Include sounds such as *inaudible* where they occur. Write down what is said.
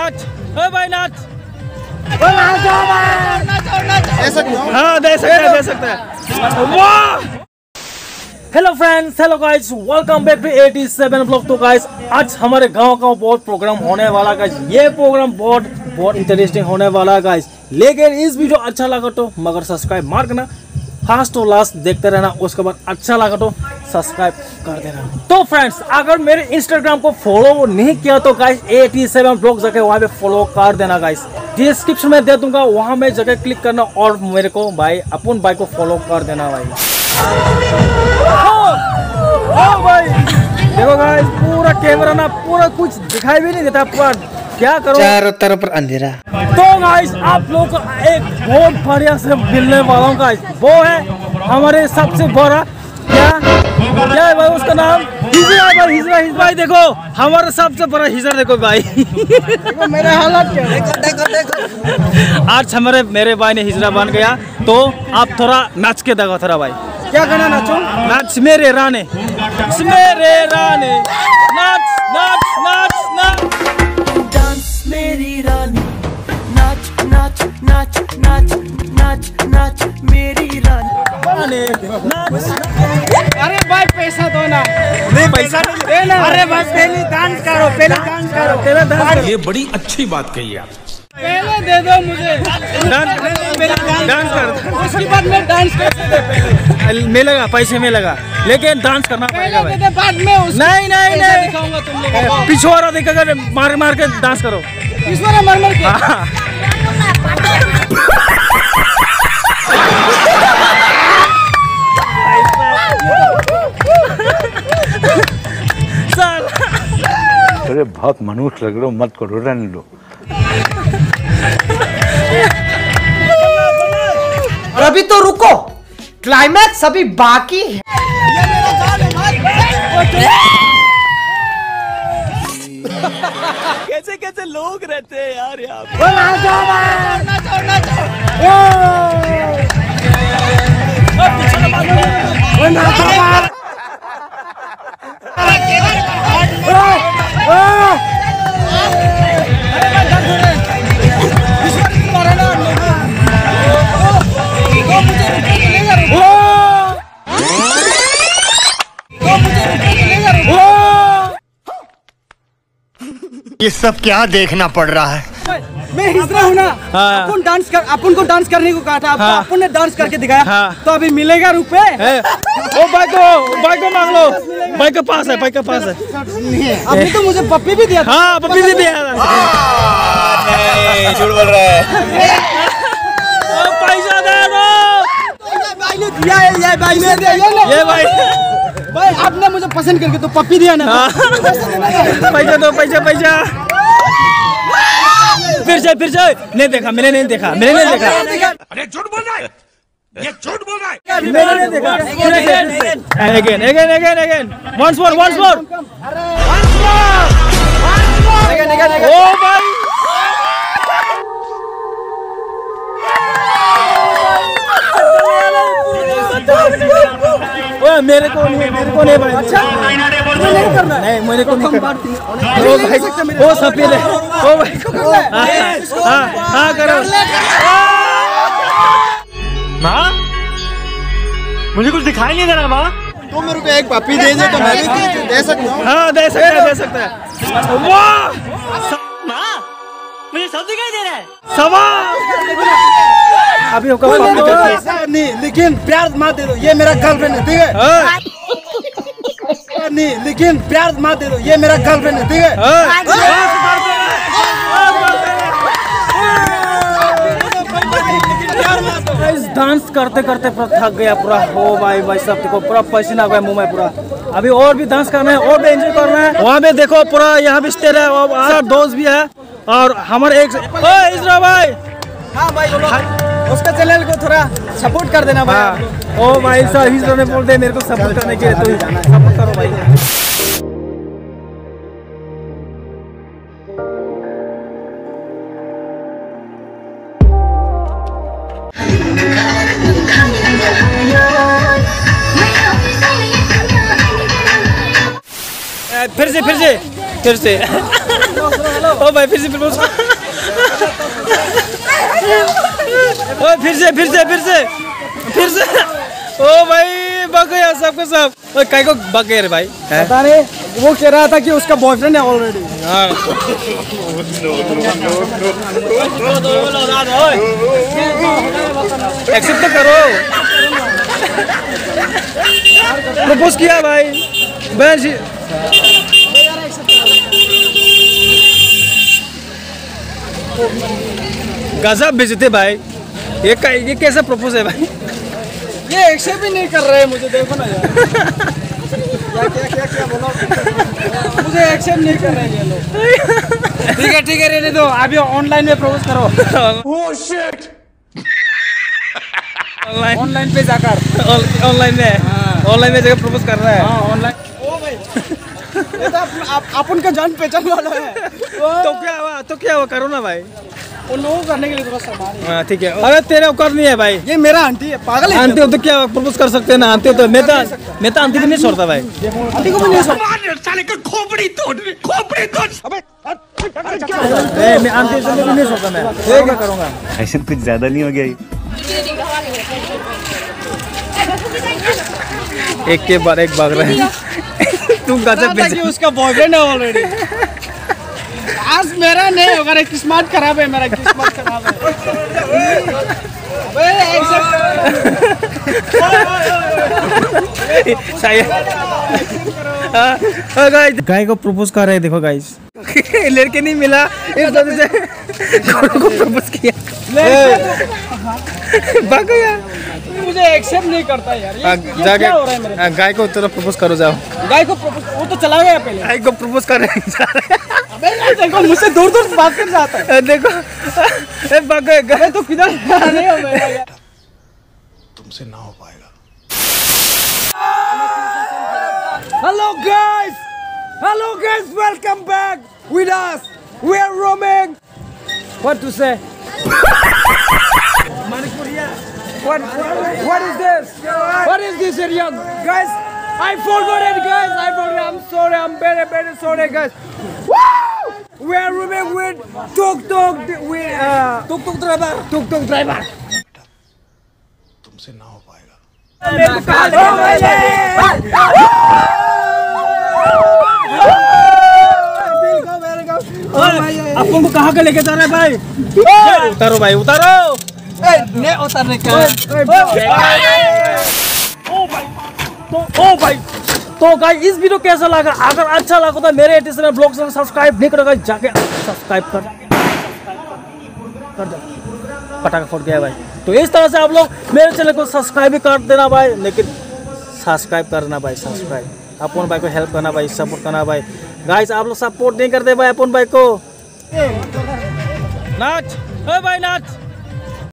नाच ओ भाई नाच दे सकते हो हाँ दे सकते हैं दे सकते हैं। वाह। Hello friends hello guys welcome back to 87 blog तो गाइस आज हमारे गाँव का बहुत प्रोग्राम होने वाला गाइस ये प्रोग्राम बहुत बहुत इंटरेस्टिंग होने वाला है गाइस लेकिन इस वीडियो अच्छा लगा तो मगर सब्सक्राइब मार करना फास्ट तो लास्ट देखते रहना उसके बाद अच्छा लगा तो सब्सक्राइब कर देना। तो फ्रेंड्स अगर मेरे इंस्टाग्राम को फॉलो नहीं किया तो गाइस 87 ब्लॉग जगह वहाँ पे फॉलो कर देना गाइस डिस्क्रिप्शन में दे दूँगा वहाँ में जगह क्लिक करना और मेरे को भाई अपन भाई को फॉलो कर देना भाई। ओ भाई। देखो गाइस पूरा कैमरा ना पूरा कुछ दिखाई भी नहीं देता पूरा क्या करो? चारों तरफ़ अंधेरा। तो गाइस आप लोग को एक बहुत बढ़िया से मिलने वाला हूँ गाइस वो है हमारे सबसे बड़ा क्या? क्या है भाई उसका नाम? हिजरा है भाई हिजरा हिजरा भाई देखो हमारा सबसे बड़ा हिजरा देखो भाई। मेरा हालत क्या देखो देखो देखो। आज हमारे मेरे भाई ने हिजरा बन गया तो आप थोड़ा नाच के देखो थोड़ा भाई। क्या गाना नाचो? नाच मेरे राने। मेरे राने। नाच नाच नाच नाच। डांस मेरी रानी। नाच नाच नाच नाच नाच मेरी रानी। अरे भाई पैसा दो ना। नहीं पैसा नहीं देना अरे भाई पहले डांस करो पहले डांस करो। तेरा डांस ये बड़ी अच्छी बात कही आप। पहले दे दो मुझे। डांस डांस कर। उसके बाद मैं डांस कर मिलेगा पैसे मिलेगा लेकिन डांस करना पड़ेगा भाई। बाद में उस नहीं नहीं नहीं। दिखाऊँगा तुम लोगों को पिछवाड़ा देखकर मार मार के डांस करो। इस बार मर मर के? हाँ। अरे बहुत मनुष्य लग रहे हो मत करो रहने लो और अभी तो रुको क्लाइमैक्स अभी बाकी है। *laughs* *laughs* कैसे कैसे लोग रहते हैं यार यहाँ ये सब क्या देखना पड़ रहा है? मैं हिजरा हूँ ना हाँ। अपन डांस कर अपन को डांस करने को कहा था हाँ। अपन ने डांस करके दिखाया हाँ। तो अभी मिलेगा रुपए? ओ भाई को भाई को मांग लो। भाई के पास है भाई के पास है। अभी तो मुझे पप्पी भी दिया था। हाँ पप्पी भी दिया था। झूठ बोल रहा है। पैसा दे दो। भाई ने दिया है ये भाई ने दिया ये भाई भाई आपने मुझे पसंद करके तो पप्पी दिया ना। हाँ। पैसा दो पैसा पैसा। फिर से फिर से। नहीं देखा मैंने नहीं देखा मैंने नहीं देखा। अरे झूठ बोल रहा है। ये झूठ बोल रहा है। मैंने नहीं देखा। Again again again again once more once more ओ भाई। मेरे को नहीं मेरे को नहीं भाई। अच्छा। नहीं करना नहीं मेरे को नहीं करना। ओ भाई ओ सफ़ेद है। ओ भाई। को करना है। हाँ हाँ करो। माँ? मुझे कुछ दिखाई नहीं दे रहा माँ तुम रुपए एक पापी दे दे तो मैं भी दे सकता हूँ। हाँ दे सकते हैं दे सकते हैं। वाह! माँ मुझे सब दिखाई दे रहा है। सवा अभी ऐसा नहीं लेकिन प्यार मत दे दो ये मेरा गर्लफ्रेंड है ठीक है? हाँ। नहीं लेकिन प्यार मत दे दो ये मेरा गर्लफ्रेंड है ठीक है? इस डांस करते करते पूरा थक गया पूरा हो भाई भाई सब देखो पूरा पसीना गया मुँह में पूरा। अभी और भी डांस करना है और भी एंजॉय करना है। वहाँ पे देखो पूरा यहाँ भी स्टेज है और दोस्त भी है और हमारे एक ओ इजरा भाई। हाँ भाई उसका चैनल को थोड़ा सपोर्ट कर देना भाई हाँ। ओ भाई सर इजरा ने बोलते मेरे को सपोर्ट करने के लिए तो सपोर्ट करो भाई। फिर से फिर से फिर से। ओ भाई फिर से प्रपोज *laughs* ओ फिर से फिर से फिर से। फिर से। ओ भाई बग गया सबके सब। ओ काय को बग गए रे भाई? पता नहीं वो कह रहा था कि उसका बॉयफ्रेंड है ऑलरेडी हाँ। एक्सेप्ट तो करो। प्रपोज किया भाई। बहन गजब बेचते भाई। ये का, ये कैसा प्रपोज है भाई? ये एक्सेप्ट भी नहीं कर रहे हैं मुझे देखो ना यार। क्या क्या क्या क्या बोला? मुझे एक्सेप्ट नहीं कर रहे ये लोग। ठीक है ठीक है रहने दो। अभी ऑनलाइन में प्रपोज करो। ऑनलाइन ऑनलाइन पे जाकर। ऑनलाइन में। ऑनलाइन में जगह प्रपोज कर रहा है। हाँ ऑनलाइन ओ भाई। ये तो आप, जान पहचान वाला है। तो क्या हुआ? तो क्या हुआ? करो ना भाई। उन लोगों को करने के लिए थोड़ा शर्मा रही है। हाँ ठीक है। अरे तेरे औकात नहीं है भाई। ये मेरा आंटी है पागल है आंटी तो क्या प्रपोज कर सकते हैं ना? आंटी तो मैं तो मैं तो आंटी भी नहीं छोड़ता भाई। आंटी को भी नहीं समझ साले का खोपड़ी तोड़ खोपड़ी तोड़ ए, मैं आंटी से भी नहीं छोड़ता मैं। ये क्या करूँगा। ऐसे कुछ ज़्यादा नहीं हो गया एक के बाद एक भाग रहे हैं। *laughs* तू गजब बेच उसका बॉयफ्रेंड है ऑलरेडी *laughs* आज मेरा नहीं होगा रे किस्मत खराब है मेरा किस्मत खराब है। गाय को प्रपोज कर रहे हैं देखो गाइस *laughs* लड़के नहीं मिला इस वजह से। *laughs* को प्रपोज किया? भाग गया करो। मुझे एक्सेप्ट नहीं करता यार ये, हाँ, ये जाके क्या हो रहा है मेरे हाँ, गाय को तरफ़ प्रपोज करो जाओ गाय को propose- वो तो चला गया पहले गाय को प्रपोज कर। अबे यार, देखो मुझसे दूर दूर बात कर जाता है देखो ए, भाग गए गाय तो किधर नहीं हो मेरा यार तुमसे ना हो पाएगा Hello guys! Hello guys, welcome back with us. We are roaming. What to say? *laughs* what, what is this? What is this area? Guys, I forgot it guys. I forgot I'm sorry. I'm very very sorry guys. Woo! We are roaming with Tuk Tuk with uh, Tuk Tuk driver. Tuk Tuk driver. तुमसे ना हो पाएगा अपन को कहाँ के लेके जा रहे हैं भाई उतारो भाई उतारो नहीं उतरने का तो ओ भाई तो गाइस इस वीडियो कैसा लगा? अगर अच्छा लगा तो मेरे ब्लॉग से सब्सक्राइब नहीं करोगे जाके सब्सक्राइब कर। कर दो। पटाखा फट गया भाई। तो इस तरह से आप लोग मेरे चैनल को सब्सक्राइब भी कर देना भाई लेकिन सब्सक्राइब करना भाई सब्सक्राइब। अपन भाई को हेल्प करना भाई सपोर्ट करना भाई। गाइस आप लोग सपोर्ट नहीं करते भाई अपन भाई को। नाच। ओ भाई नाच।